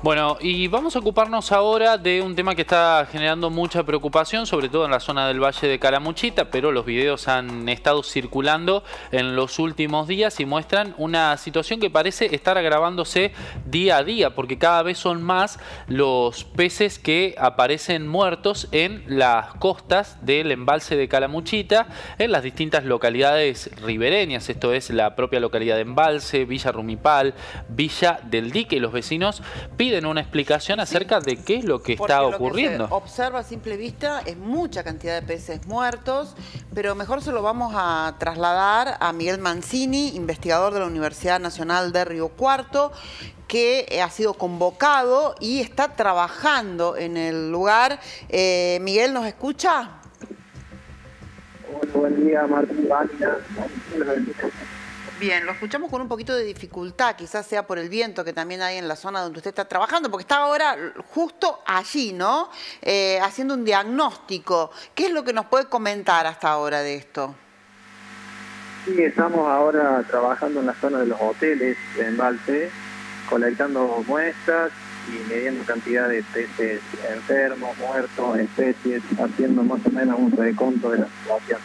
Bueno, y vamos a ocuparnos ahora de un tema que está generando mucha preocupación, sobre todo en la zona del Valle de Calamuchita, pero los videos han estado circulando en los últimos días y muestran una situación que parece estar agravándose día a día, porque cada vez son más los peces que aparecen muertos en las costas del embalse de Calamuchita, en las distintas localidades ribereñas, esto es la propia localidad de Embalse, Villa Rumipal, Villa del Dique, los vecinos piden piden una explicación acerca de qué es lo que está ocurriendo. Lo que se observa a simple vista es mucha cantidad de peces muertos, pero mejor se lo vamos a trasladar a Miguel Mancini, investigador de la Universidad Nacional de Río Cuarto, que ha sido convocado y está trabajando en el lugar. Eh, Miguel, ¿nos escucha? buen día, Martín Bien, lo escuchamos con un poquito de dificultad, quizás sea por el viento que también hay en la zona donde usted está trabajando, porque está ahora justo allí, ¿no? Eh, haciendo un diagnóstico. ¿Qué es lo que nos puede comentar hasta ahora de esto? Sí, estamos ahora trabajando en la zona de los hoteles de embalse, colectando muestras y midiendo cantidad de peces enfermos, muertos, especies, haciendo más o menos un reconto de la situación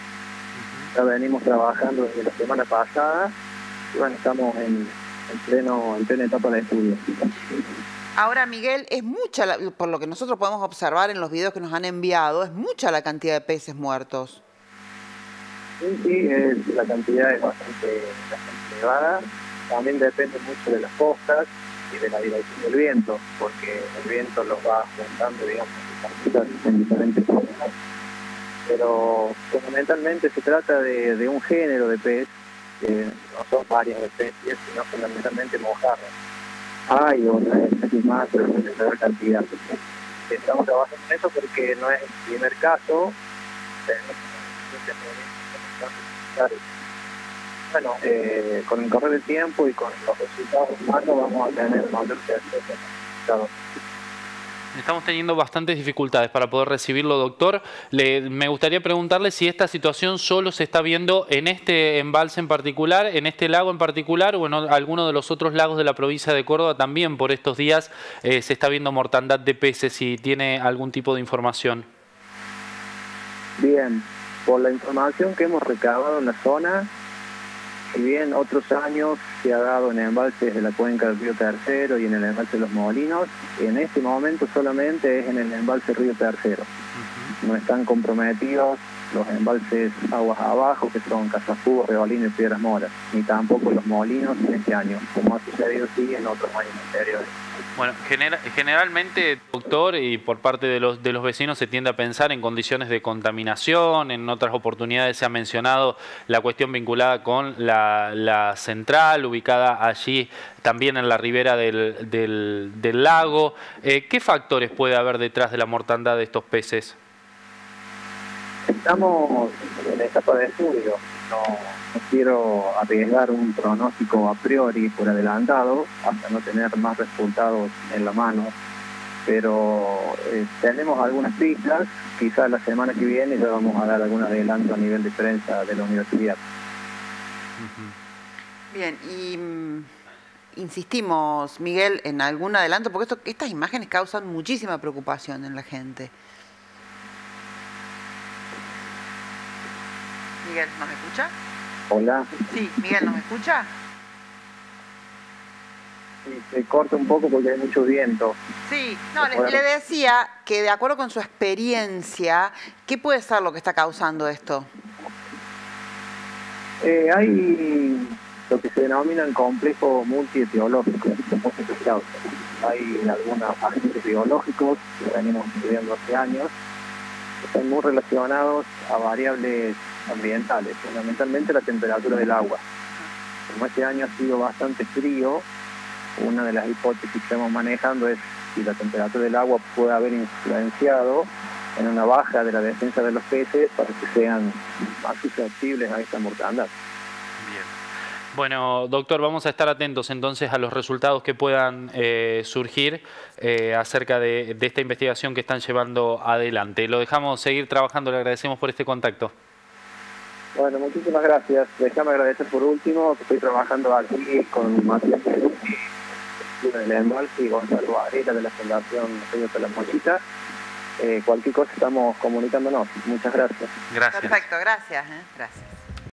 ya venimos trabajando desde la semana pasada y bueno, estamos en, pleno, en plena etapa de estudio. Ahora, Miguel, es mucha, por lo que nosotros podemos observar en los videos que nos han enviado, es mucha la cantidad de peces muertos. Sí, sí, la cantidad es bastante, elevada. También depende mucho de las costas y de la dirección del viento, porque el viento los va juntando, digamos, en diferentes zonas pero fundamentalmente se trata de, un género de pez, no son varias especies, sino fundamentalmente mojarras. Hay otras especies más, pero en menor cantidad. Estamos trabajando en eso porque no es el primer caso. Bueno, eh, con el correr del tiempo y con los resultados humanos vamos a tener mayor certeza. Estamos teniendo bastantes dificultades para poder recibirlo, doctor. Le, me gustaría preguntarle si esta situación solo se está viendo en este embalse en particular, en este lago en particular, o en alguno de los otros lagos de la provincia de Córdoba también por estos días eh, se está viendo mortandad de peces, si tiene algún tipo de información. Bien, por la información que hemos recabado en la zona, si bien otros años se ha dado en embalses de la cuenca del río Tercero y en el embalse de los Molinos, en este momento solamente es en el embalse río Tercero. No están comprometidos los embalses aguas abajo, que son Casafú, Reolino y Piedras Moras, ni tampoco los molinos en este año, como ha sucedido sí en otros años anteriores. Bueno, generalmente, doctor, y por parte de los, de los vecinos se tiende a pensar en condiciones de contaminación, en otras oportunidades se ha mencionado la cuestión vinculada con la, central, ubicada allí también en la ribera del, del, lago. Eh, ¿Qué factores puede haber detrás de la mortandad de estos peces? Estamos en etapa de estudio, no, quiero arriesgar un pronóstico a priori por adelantado hasta no tener más resultados en la mano, pero eh, tenemos algunas pistas, quizás la semana que viene ya vamos a dar algún adelanto a nivel de prensa de la universidad. Bien, y mm, insistimos, Miguel, en algún adelanto, porque estas imágenes causan muchísima preocupación en la gente. Miguel, ¿nos escucha? Hola. Sí, Miguel, ¿nos escucha? Sí, se corta un poco porque hay mucho viento. Sí, no, le, decía que de acuerdo con su experiencia, ¿qué puede ser lo que está causando esto? Eh, hay lo que se denominan complejos multietiológicos, Hay algunos agentes biológicos que venimos estudiando hace años, que están muy relacionados a variables ambientales, fundamentalmente la temperatura del agua. Como este año ha sido bastante frío, una de las hipótesis que estamos manejando es si la temperatura del agua puede haber influenciado en una baja de la defensa de los peces para que sean más susceptibles a esta mortandad. Bien. Bueno, doctor, vamos a estar atentos entonces a los resultados que puedan eh, surgir eh, acerca de, de esta investigación que están llevando adelante. Lo dejamos seguir trabajando, le agradecemos por este contacto. Bueno, muchísimas gracias. Déjame agradecer por último que estoy trabajando aquí con Matías del Embalse y Gonzalo Varela de la Fundación Río Talamochita. Eh, cualquier cosa estamos comunicándonos. Muchas gracias. Gracias. Perfecto, gracias. ¿eh? Gracias.